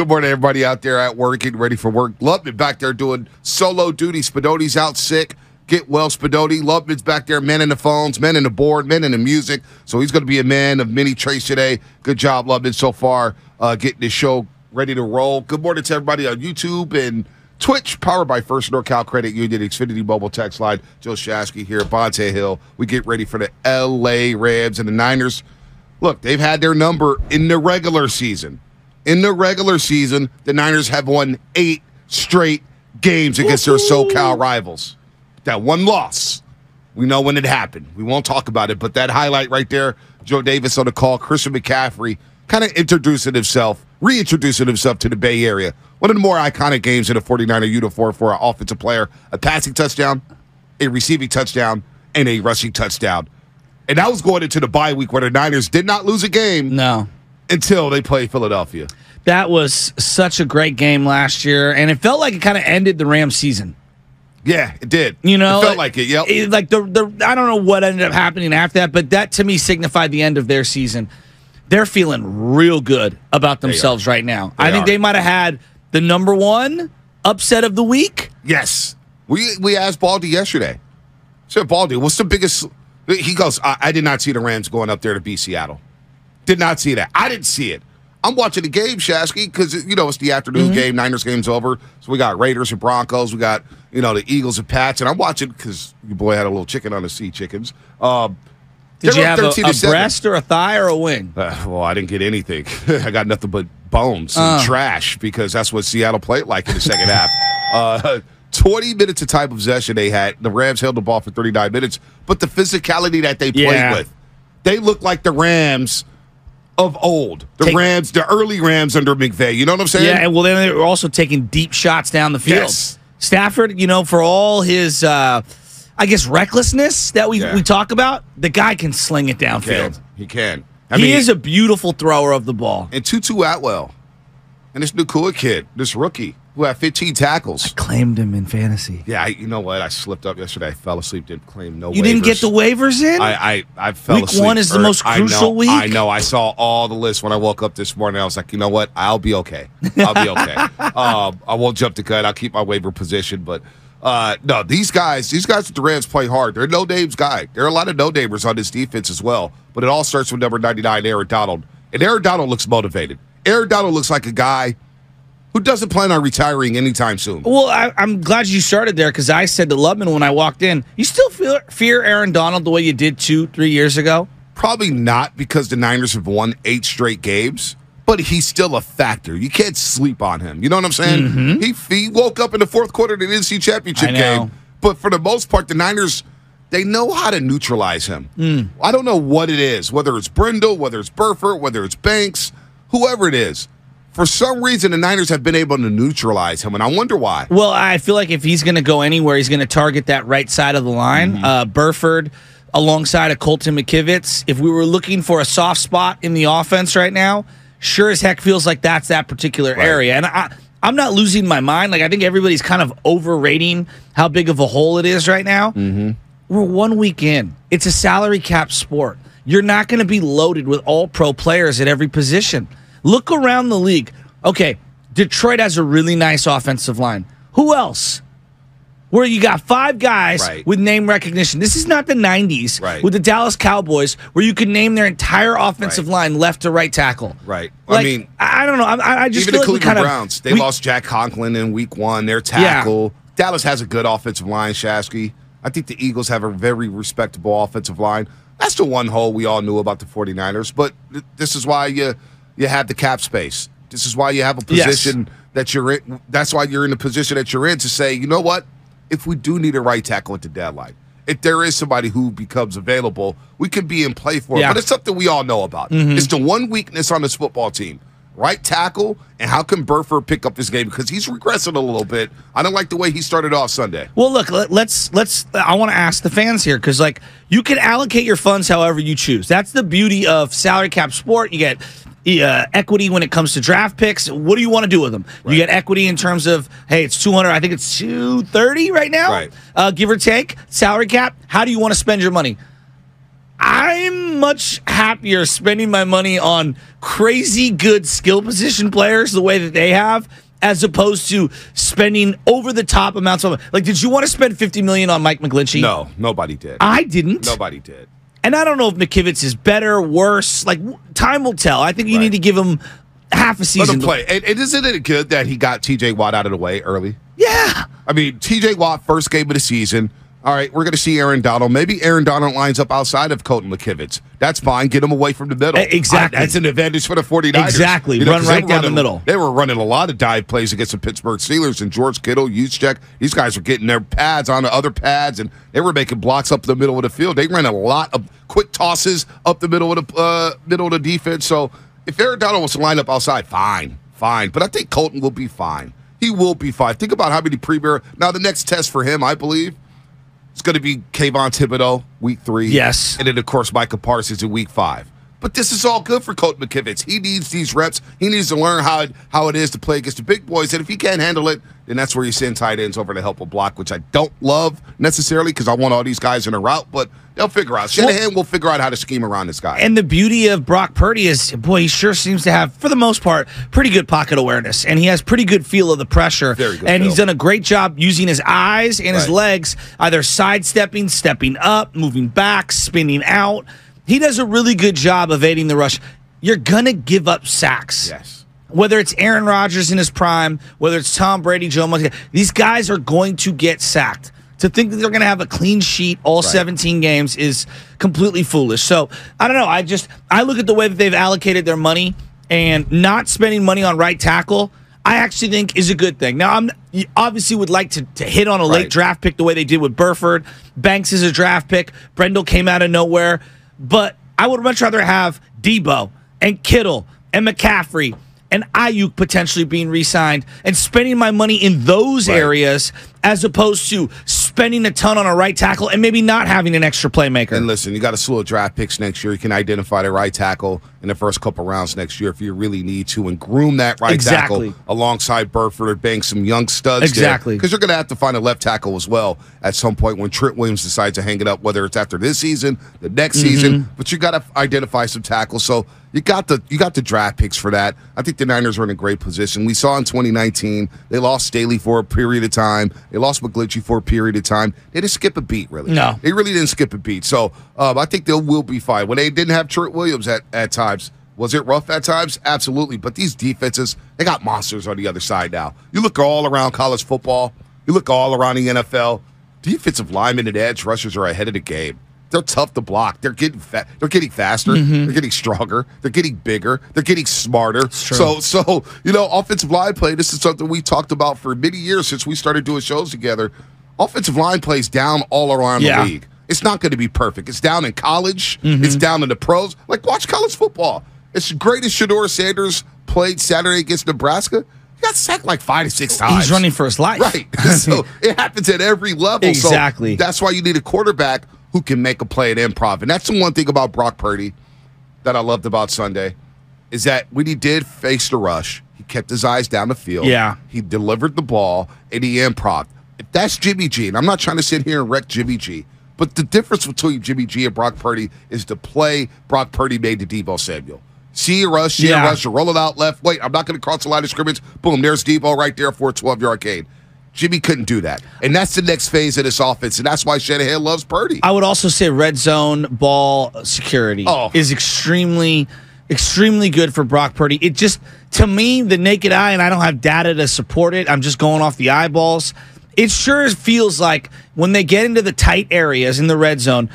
Good morning, everybody out there at work, getting ready for work. Lubman back there doing solo duty. Spadoti's out sick. Get well, Spadoti. Lubman's back there, men in the phones, men in the board, men in the music. So he's going to be a man of many traits today. Good job, Lubman, so far, uh, getting this show ready to roll. Good morning to everybody on YouTube and Twitch, powered by First NorCal Credit Union, Xfinity Mobile Text Line. Joe Shasky here, Bonta Hill. We get ready for the LA Rams and the Niners. Look, they've had their number in the regular season. In the regular season, the Niners have won eight straight games against their SoCal rivals. That one loss, we know when it happened. We won't talk about it, but that highlight right there, Joe Davis on the call, Christian McCaffrey kind of introducing himself, reintroducing himself to the Bay Area. One of the more iconic games in a 49er uniform for an offensive player. A passing touchdown, a receiving touchdown, and a rushing touchdown. And that was going into the bye week where the Niners did not lose a game No. Until they play Philadelphia. That was such a great game last year, and it felt like it kind of ended the Rams season. Yeah, it did. You know, it felt like it. Yep. It- like the the I don't know what ended up happening after that, but that to me signified the end of their season. They're feeling real good about themselves right now. I think are. they might have had the number one upset of the week. Yes. We we asked Baldy yesterday. Said Baldy, what's the biggest? He goes, I, I did not see the Rams going up there to beat Seattle. Did not see that. I didn't see it. I'm watching the game, Shasky, because you know it's the afternoon Mm-hmm. game. Niners game's over, so we got Raiders and Broncos. We got you know the Eagles and Pats, and I'm watching because your boy had a little chicken on the sea chickens. Um, Did you have a, 13 to a breast or a thigh or a wing? Uh, well, I didn't get anything. I got nothing but bones and Uh. trash because that's what Seattle played like in the second half. Uh, 20 minutes of time possession they had. The Rams held the ball for 39 minutes, but the physicality that they played Yeah. with, they look like the Rams of old. The Take- Rams, the early Rams under McVay. You know what I'm saying? Yeah, and well, then they were also taking deep shots down the field. Yes. Stafford, you know, for all his, uh, I guess, recklessness that we, Yeah. we talk about, the guy can sling it he can. downfield. He can. I he mean, is a beautiful thrower of the ball. and Tutu Atwell, and this Nacua kid, this rookie who had 15 tackles. I Claimed him in fantasy. Yeah, I, you know what? I slipped up yesterday. I fell asleep. Didn't claim no. You didn't get the waivers in? I, I, I fell Week asleep. one is the ear- most I crucial know, week. I know. I saw all the lists when I woke up this morning. I was like, you know what? I'll be okay. I'll be okay. um, I won't jump the gun. I'll keep my waiver position. But uh, no, these guys, these guys at the Rams play hard. They're no names guy. There are a lot of no namers on this defense as well. But it all starts with number 99, Aaron Donald. And Aaron Donald looks motivated. Aaron Donald looks like a guy who doesn't plan on retiring anytime soon. well, I, I'm glad you started there because I said to Lubman when I walked in, you still feel, fear Aaron Donald the way you did two, three years ago? Probably not because the Niners have won eight straight games, but he's still a factor. You can't sleep on him. You know what I'm saying? He, he woke up in the fourth quarter of the NFC Championship Mm-hmm. Game, but for the most part, the Niners they know how to neutralize him. Mm. I don't know what it is, whether it's Brendel, whether it's Burford, whether it's Banks, whoever it is. For some reason, the Niners have been able to neutralize him, and I wonder why. Well, I feel like if he's going to go anywhere, he's going to target that right side of the line. Mm-hmm. Uh, Burford alongside of Colton McKivitz. If we were looking for a soft spot in the offense right now, sure as heck feels like that's that particular Right. area. And I, I'm not losing my mind. Like I think everybody's kind of overrating how big of a hole it is right now. Mm-hmm. We're one week in. It's a salary cap sport. You're not going to be loaded with all pro players at every position. Look around the league. Okay, Detroit has a really nice offensive line. Who else? Where you got five guys Right. with name recognition. This is not the 90s Right. with the Dallas Cowboys where you could name their entire offensive Right. line left to right tackle. Right. I mean, I I don't know. I, I just Even feel the like Cleveland kind of Browns, they we- lost Jack Conklin in week one. Their tackle. Dallas has a good offensive line, Shasky. I think the Eagles have a very respectable offensive line. That's the one hole we all knew about the 49ers. But th- this is why you you have the cap space. This is why you have a Yes. position that you're in. That's why you're in the position that you're in to say, you know what? If we do need a right tackle at the deadline, if there is somebody who becomes available, we could be in play for it. Yeah. But it's something we all know about. Mm-hmm. It's the one weakness on this football team. Right tackle, and how can Burford pick up this game because he's regressing a little bit. I don't like the way he started off Sunday. Well, look, let, let's let's. I want to ask the fans here because, like, you can allocate your funds however you choose. That's the beauty of salary cap sport. You get uh, equity when it comes to draft picks. What do you want to do with them? You get equity in terms of, hey, it's two hundred. I think it's two thirty right now, Right. uh, give or take. Salary cap. How do you want to spend your money? I'm much happier spending my money on crazy good skill position players the way that they have as opposed to spending over the top amounts of like did you want to spend 50 million on Mike McGlinchey? No, nobody did. I didn't. nobody did. And I don't know if McKivitz is better, worse. Like time will tell. I think you Right. need to give him half a Let season. him play. And, and isn't it good that he got TJ Watt out of the way early? Yeah. I mean, TJ Watt, first game of the season. All right, we're going to see Aaron Donald. Maybe Aaron Donald lines up outside of Colton McKivitz. That's fine. Get him away from the middle. Exactly. I- that's an advantage for the 49ers. Exactly. 'cause Run they right were down the running- middle. They were running a lot of dive plays against the Pittsburgh Steelers and George Kittle, Juszczyk. These guys were getting their pads on other pads, and they were making blocks up the middle of the field. They ran a lot of quick tosses up the middle of the uh, middle of the defense. So if Aaron Donald wants to line up outside, fine, fine. But I think Colton will be fine. He will be fine. Think about how many premier. Now the next test for him, I believe, it's going to be Kayvon Thibodeaux, week three. Yes. And then, of course, Micah Parsons in week five. But this is all good for Colt McKivitz. He needs these reps. He needs to learn how it, how it is to play against the big boys. And if he can't handle it, then that's where you send tight ends over to help a block, which I don't love necessarily because I want all these guys in a route, but they'll figure out. Shanahan will figure out how to scheme around this guy. And the beauty of Brock Purdy is, boy, he sure seems to have, for the most part, pretty good pocket awareness, and he has pretty good feel of the pressure. Very good and he's done a great job using his eyes and his legs, either sidestepping, stepping up, moving back, spinning out. He does a really good job evading the rush. You're gonna give up sacks. yes. Whether it's Aaron Rodgers in his prime, whether it's Tom Brady, Joe Montana, these guys are going to get sacked. To think that they're going to have a clean sheet all 17 games is completely foolish. So I don't know. I just I look at the way that they've allocated their money and not spending money on right tackle. I actually think is a good thing. Now I'm you obviously would like to, to hit on a late Right. draft pick the way they did with Burford. Banks is a draft pick. Brendel came out of nowhere, but I would much rather have Deebo and Kittle and McCaffrey and Aiyuk potentially being re-signed and spending my money in those Right. areas as opposed to spending a ton on a right tackle and maybe not having an extra playmaker. And listen, you got a slew of draft picks next year. You can identify the right tackle in the first couple rounds next year if you really need to and groom that right Exactly. tackle alongside Burford or bang some young studs. Exactly. Because you're going to have to find a left tackle as well at some point when Trent Williams decides to hang it up, whether it's after this season, the next Mm-hmm. season. But you got to identify some tackles. So you got the you got the draft picks for that. I think the Niners are in a great position. We saw in 2019 they lost Staley for a period of time. They lost McGlinchey for a period of time. They didn't skip a beat really. No. They really didn't skip a beat. So um, I think they will be fine. When they didn't have Trent Williams at, at times, was it rough at times? Absolutely. But these defenses, they got monsters on the other side now. You look all around college football, you look all around the NFL, defensive linemen and edge rushers are ahead of the game. They're tough to block. They're getting fa- they're getting faster. They're getting stronger. They're getting bigger. They're getting smarter. So so you know, offensive line play. This is something we talked about for many years since we started doing shows together. Offensive line plays down all around Yeah. the league. It's not going to be perfect. It's down in college. Mm-hmm. It's down in the pros. Like watch college football. It's great as Shedeur Sanders played Saturday against Nebraska. He got sacked like five to six times. He's running for his life. Right. so it happens at every level. So Exactly. that's why you need a quarterback who can make a play at improv. And that's the one thing about Brock Purdy that I loved about Sunday is that when he did face the rush, he kept his eyes down the field. Yeah. He delivered the ball and he improv. If that's Jimmy G, and I'm not trying to sit here and wreck Jimmy G, but the difference between Jimmy G and Brock Purdy is the play Brock Purdy made to Deebo Samuel. See a rush, see Yeah. a rush, roll it out left. Wait, I'm not going to cross the line of scrimmage. Boom, there's Deebo right there for a 12 yard gain. Jimmy couldn't do that. And that's the next phase of this offense. And that's why Shanahan loves Purdy. I would also say red zone ball security Oh. is extremely, extremely good for Brock Purdy. It just, to me, the naked eye, and I don't have data to support it, I'm just going off the eyeballs. It sure feels like when they get into the tight areas in the red zone,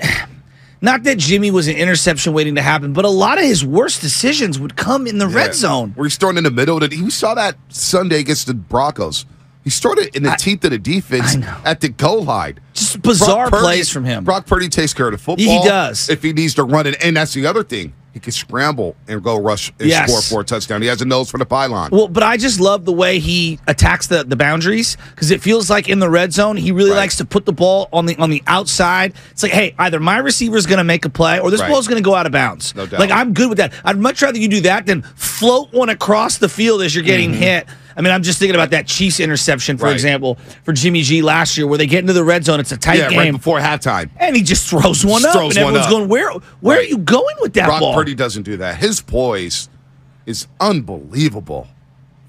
not that Jimmy was an interception waiting to happen, but a lot of his worst decisions would come in the Yeah. red zone. Where he's throwing in the middle. The, we saw that Sunday against the Broncos. He's started in the teeth of the defense at the goal line. Just bizarre Purdy- plays from him. Brock Purdy takes care of the football. He does. If he needs to run it. And that's the other thing. He can scramble and go rush and Yes. score for a touchdown. He has a nose for the pylon. Well, but I just love the way he attacks the, the boundaries because it feels like in the red zone he really Right. likes to put the ball on the on the outside. It's like, hey, either my receiver's going to make a play or this Right. ball's going to go out of bounds. No doubt. Like I'm good with that. I'd much rather you do that than float one across the field as you're getting Mm-hmm. hit. I mean, I'm just thinking about that Chiefs interception, for Right. example, for Jimmy G last year, where they get into the red zone. It's a tight Yeah, right game. before halftime. and he just throws one Just up, throws and one everyone's going, "Where, where are you going with that Brock ball?" Purdy doesn't do that. His poise is unbelievable.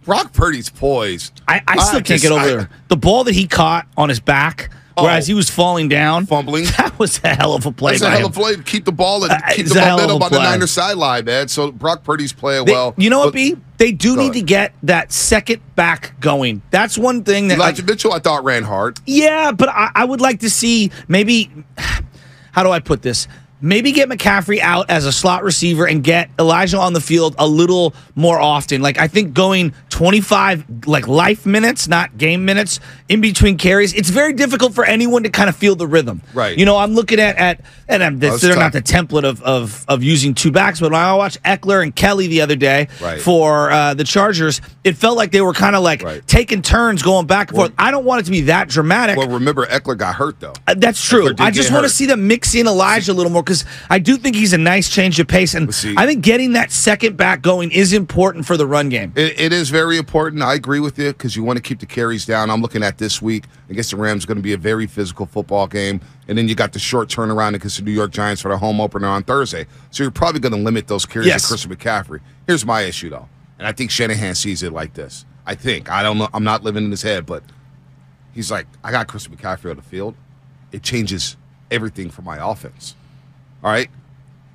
Brock Purdy's poise. I, I still can't just- get over I- The ball that he caught on his back, whereas Oh. he was falling down, Fumbling. That was a hell of a play That's by a hell him. of a play keep the ball and Uh, keep the hell momentum on the. Niners sideline, man. So Brock Purdy's playing They- well. you know what, B? They do need ahead. to get that second back going. That's one thing that, Elijah like, Mitchell, I thought ran hard. yeah, but I, I would like to see maybe. How do I put this? Maybe get McCaffrey out as a slot receiver and get Elijah on the field a little more often. Like I think going 25 like life minutes, not game minutes, in between carries. It's very difficult for anyone to kind of feel the rhythm. Right. You know, I'm looking at at and I'm, it's they're not the template of, of of using two backs, but when I watched Ekeler and Kelly the other day Right. for uh, the Chargers, it felt like they were kind of like Right. taking turns going back and forth. I don't want it to be that dramatic. Well, remember Ekeler got hurt though. Uh, That's true. I just want to see them mix in Elijah a little more because I do think he's a nice change of pace, and. I think getting that second back going is important for the run game. It, it is very important. I agree with you because you want to keep the carries down. I'm looking at this week against the Rams, going to be a very physical football game. And then you got the short turnaround against the New York Giants for the home opener on Thursday. So you're probably going to limit those carries Yes. to Christian McCaffrey. Here's my issue, though. And I think Shanahan sees it like this. I think. I don't know. I'm not living in his head, but he's like, I got Christian McCaffrey on the field. It changes everything for my offense. All right?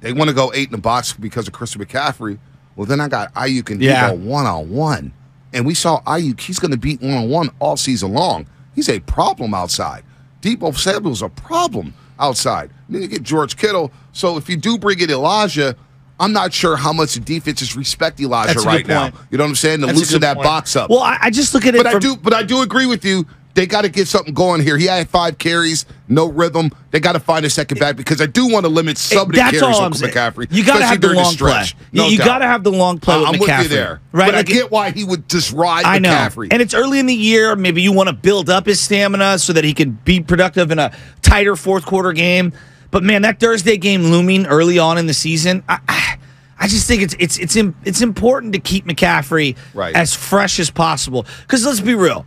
They want to go eight in the box because of Christian McCaffrey. Well, then I got Aiyuk and Yeah. Deebo one on one. And we saw Aiyuk, he's going to beat one on one all season long. He's a problem outside. Deebo Samuel's a problem outside. Then you get George Kittle. So if you do bring in Elijah, I'm not sure how much the defenses respect Elijah right now. You know what I'm saying? To That's loosen that point. box up. Well, I, I just look at it. But I do, but I do agree with you. They got to get something going here. He had five carries, no rhythm. They got to find a second back because I do want to limit some of the carries on I'm. McCaffrey. You got to have the long play. stretch. No you got to have the long play I- with I'm McCaffrey. with you there, right? But Like, I get why he would just ride I know, McCaffrey. and it's early in the year. Maybe you want to build up his stamina so that he can be productive in a tighter fourth quarter game. But man, that Thursday game looming early on in the season, I, I, I just think it's it's it's it's important to keep McCaffrey Right. as fresh as possible. Because let's be real,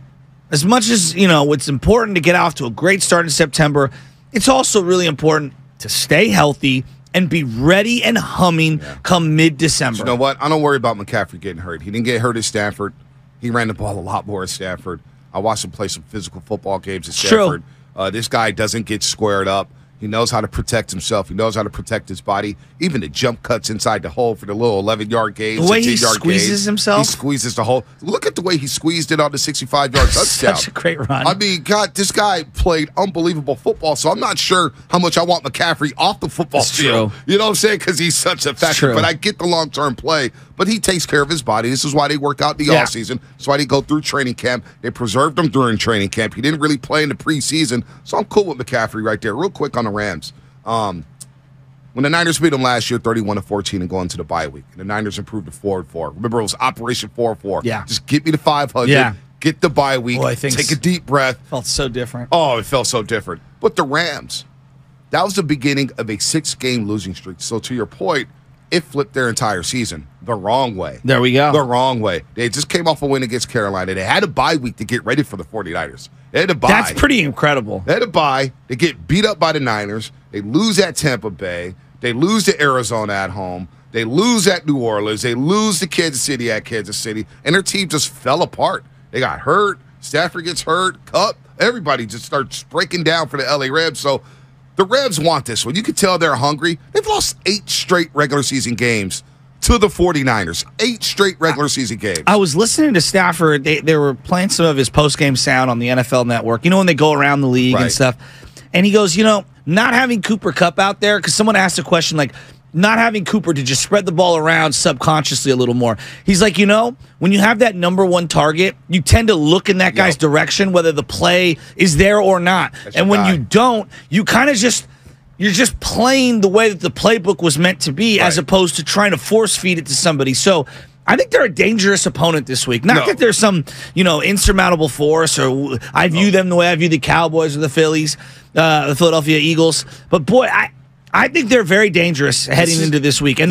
as much as you know, it's important to get off to a great start in September. It's also really important to stay healthy and be ready and humming come mid December. You know what? I don't worry about McCaffrey getting hurt. He didn't get hurt at Stanford. He ran the ball a lot more at Stanford. I watched him play some physical football games at. Stanford. Uh, this guy doesn't get squared up. He knows how to protect himself. He knows how to protect his body. Even the jump cuts inside the hole for the little 11 yard gain. The way he squeezes gain. himself? He squeezes the hole. Look at the way he squeezed it on the 65 yard touchdown. Such a great run. I mean, God, this guy played unbelievable football. So I'm not sure how much I want McCaffrey off the football It's field. true. You know what I'm saying? Because he's such a factor. But I get the long term play. But he takes care of his body. This is why they work out the Yeah. offseason. That's why they go through training camp. They preserved him during training camp. He didn't really play in the preseason. So I'm cool with McCaffrey right there. Real quick on the Rams. Um, when the Niners beat them last year, 31 to 14, and going to the bye week, and the Niners improved to 4 and 4. Remember, it was Operation 4 4. Yeah. Just get me to 500. Yeah. Get the bye week. Boy, take a deep breath. Felt so different. Oh, it felt so different. But the Rams, that was the beginning of a six game losing streak. So, to your point, it flipped their entire season the wrong way. There we go. The wrong way. They just came off a win against Carolina. They had a bye week to get ready for the 49ers. They had a bye. That's pretty incredible. They had a bye. They get beat up by the Niners. They lose at Tampa Bay. They lose to Arizona at home. They lose at New Orleans. They lose to Kansas City at Kansas City. And their team just fell apart. They got hurt. Stafford gets hurt. Kupp. Everybody just starts breaking down for the LA Rams. So the Rams want this one. You can tell they're hungry. They've lost eight straight regular season games to the 49ers. Eight straight regular season games. I was listening to Stafford. They, they were playing some of his post game sound on the NFL network. You know, when they go around the league and stuff. And he goes, you know, not having Cooper Kupp out there, because someone asked a question like, not having Cooper to just spread the ball around subconsciously a little more. He's like, you know, when you have that number one target, you tend to look in that guy's Yep. direction, whether the play is there or not. That's and when guy. you don't, you kind of just. You're just playing the way that the playbook was meant to be, as opposed to trying to force feed it to somebody. So I think they're a dangerous opponent this week. Not No. that there's some, you know, insurmountable force, or I view them the way I view the Cowboys or the Phillies, uh, the Philadelphia Eagles. But boy, I I think they're very dangerous heading into this week. And